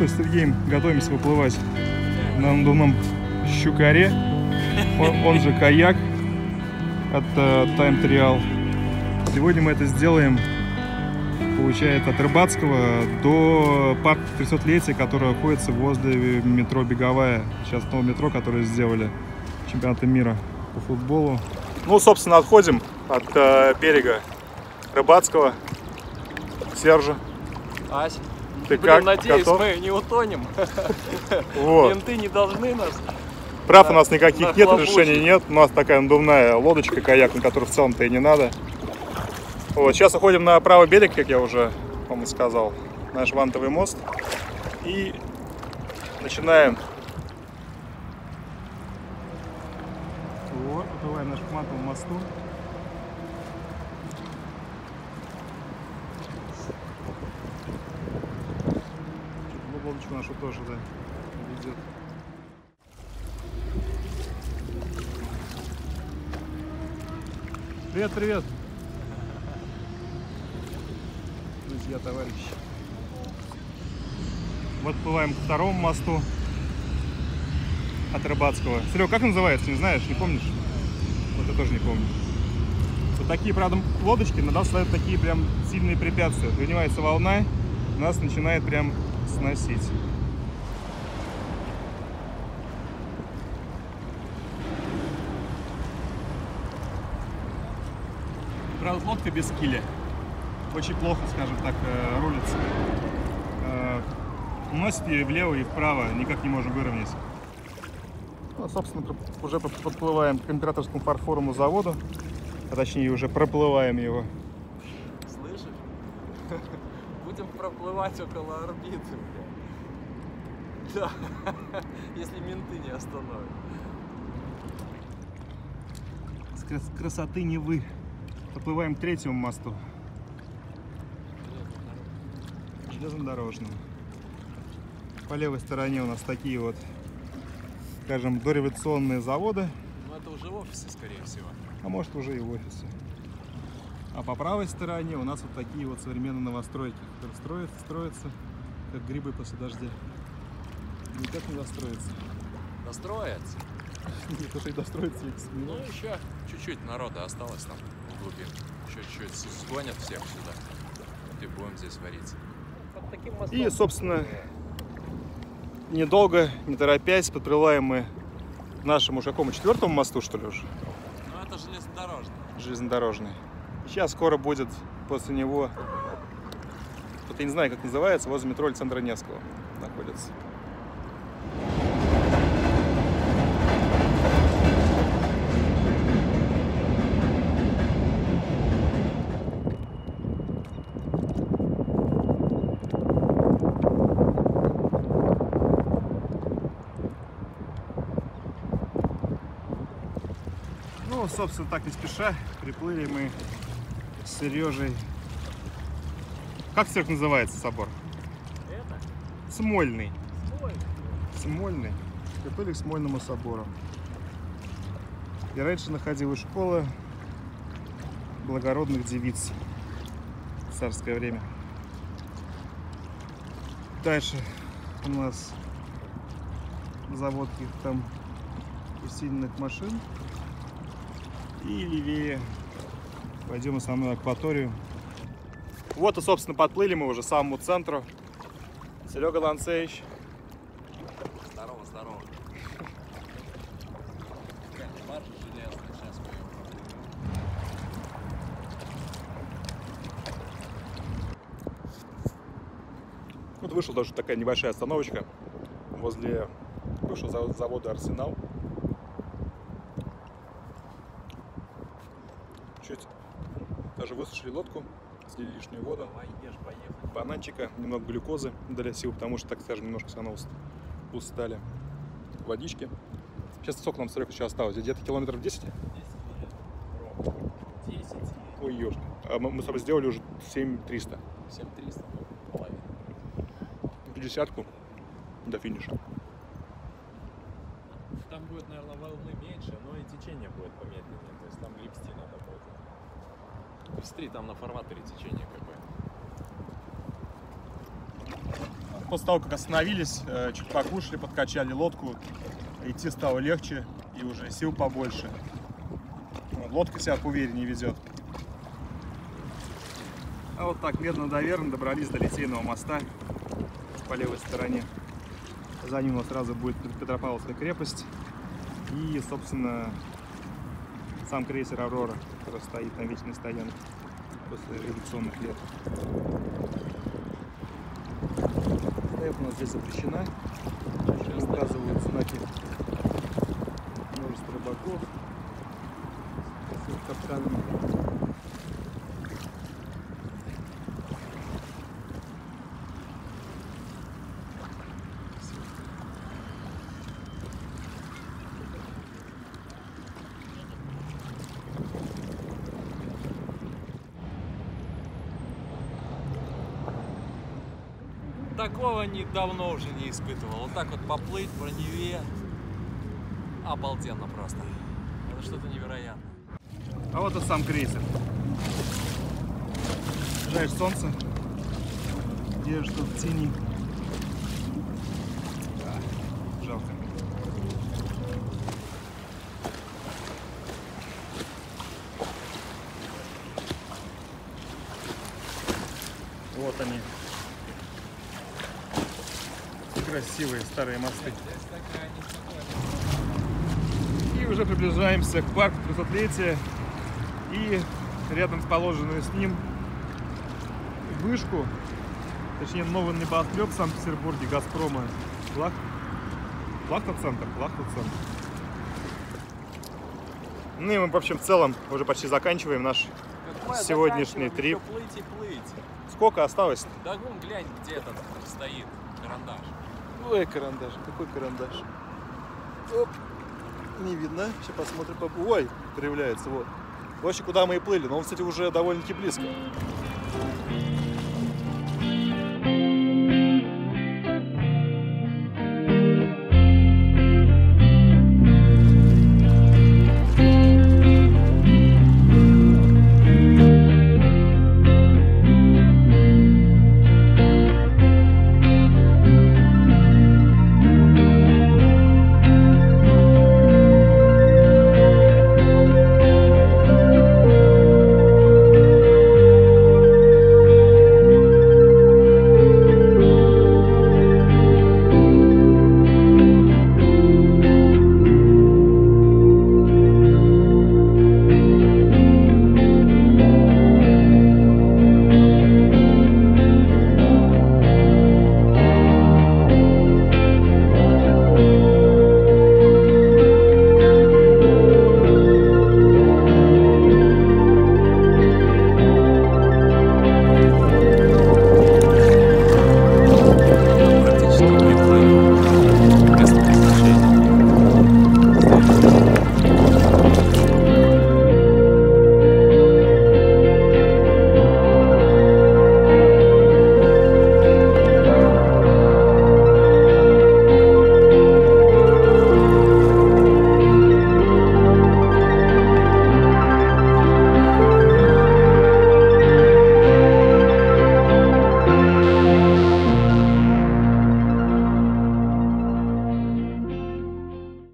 что, с Сергеем готовимся выплывать на надувном щукаре, он, он же каяк от uh, Time Trial. Сегодня мы это сделаем, получается, от Рыбацкого до парка 300-летия, который находится возле метро Беговая. Сейчас новое метро, которое сделали чемпионата мира по футболу. Ну, собственно, отходим от э, берега Рыбацкого. Сержа. Ась, Ты блин, как? надеюсь, Готов? мы не утонем. Вот. Менты не должны нас. Прав у на- нас никаких нет, решений нет. У нас такая надувная лодочка, каяк, на которую в целом-то и не надо. Вот, сейчас уходим на правый берег, как я уже вам и сказал, наш вантовый мост. И начинаем. Вот, уплываем наш к вантовому мосту. Ну, лодочку нашу тоже, да, ведет. Привет, привет. Друзья, товарищи. Вот плываем к второму мосту от Рыбацкого. Серега, как называется, не знаешь, не помнишь? Вот я тоже не помню. Вот такие, правда, лодочки на нас ставят такие прям сильные препятствия. Поднимается волна, нас начинает прям сносить. Правда, лодка без киля. Очень плохо, скажем так, э, рулится. Э, Носит ее влево и вправо, никак не можем выровнять. Ну, собственно, уже под- подплываем к императорскому фарфоровому заводу, а точнее уже проплываем его. Слышишь? Проплывать около орбиты, бля. Да. Если менты не остановят. С крас- красоты Невы. Подплываем к третьему мосту, железнодорожному. По левой стороне у нас такие вот, скажем, дореволюционные заводы, Ну это уже офисы, скорее всего. а может уже и офисы. А по правой стороне у нас вот такие вот современные новостройки, которые строятся, строятся, как грибы после дождя. Никак не достроятся. Достроятся. Нет, уже и достроятся ведь Ну еще чуть-чуть народа осталось там в глубине. Еще чуть-чуть сгонят всех сюда. И будем здесь вариться. И, собственно, недолго, не торопясь, подплываем мы нашему какому четвертому мосту, что ли, уже, Ну это железнодорожный. железнодорожный. Сейчас скоро будет после него, вот я не знаю, как называется, возле метро Александра Невского находится. Ну, собственно, так не спеша приплыли мы с Сережей. Как Серег называется собор? Это? Смольный. Ой, Смольный. Приплыли к Смольному собору. И раньше находилась школа благородных девиц в царское время. Дальше у нас завод там усиленных машин. И левее пойдем в основную акваторию. Вот и, собственно, подплыли мы уже к самому центру. Серега Ланцевич. Здорово, здорово. Вот вышел даже такая небольшая остановочка возле бывшего заво- завода Арсенал. Чуть даже высушили лодку, слили лишнюю воду, бананчика, немного глюкозы для сил, потому что, так скажем, немножко все равно устали. Водички. Сейчас сколько нам срок еще осталось? Где-то километров 10? 10 ровно. 10 Ой, ёшки. А мы мы с тобой сделали уже 7300. 7300, ну, половина. 50 до финиша. Там будет, наверное, волны меньше, но и течение будет помедленнее. То есть там гребсти надо будет. Смотри, там на фарватере течение какое. после того, как остановились, э, чуть покушали, подкачали лодку, идти стало легче и уже сил побольше. Вот, Лодка себя увереннее везет. А вот так медленно доверно добрались до Литейного моста по левой стороне. За ним нас сразу будет Петропавловская крепость и, собственно, сам крейсер Аврора, который стоит на вечной стоянке после революционных лет. Стоянка у нас здесь запрещена. Указывают знаки множество рыбаков капканами. Такого недавно уже не испытывал. Вот так вот поплыть по Неве. Обалденно просто. Это что-то невероятное. А вот и сам крейсер. Жаришь солнце. Держишь тут в тени. А, Жалко. Вот они. Красивые старые мосты. И уже приближаемся к парку 300-летия. И рядом расположенную с ним вышку, точнее новый небоскреб в Санкт-Петербурге Газпрома. Плах... Плахта-центр, Плахта-центр. Ну и мы, в общем, в целом уже почти заканчиваем наш Какое Сегодняшний трип. Плыть и плыть. Сколько осталось? Да вон глянь, где этот стоит карандаш. Ой, карандаш. Какой карандаш? Оп. Не видно. Сейчас посмотрим. Ой, проявляется. Вот. Вообще, куда мы и плыли. Но он, кстати, уже довольно-таки близко.